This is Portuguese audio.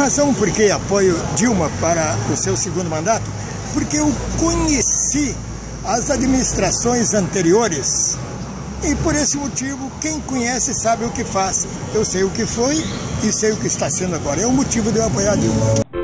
razão por que apoio Dilma para o seu segundo mandato? Porque eu conheci as administrações anteriores e por esse motivo, quem conhece sabe o que faz. Eu sei o que foi e sei o que está sendo agora. É o motivo de eu apoiar Dilma.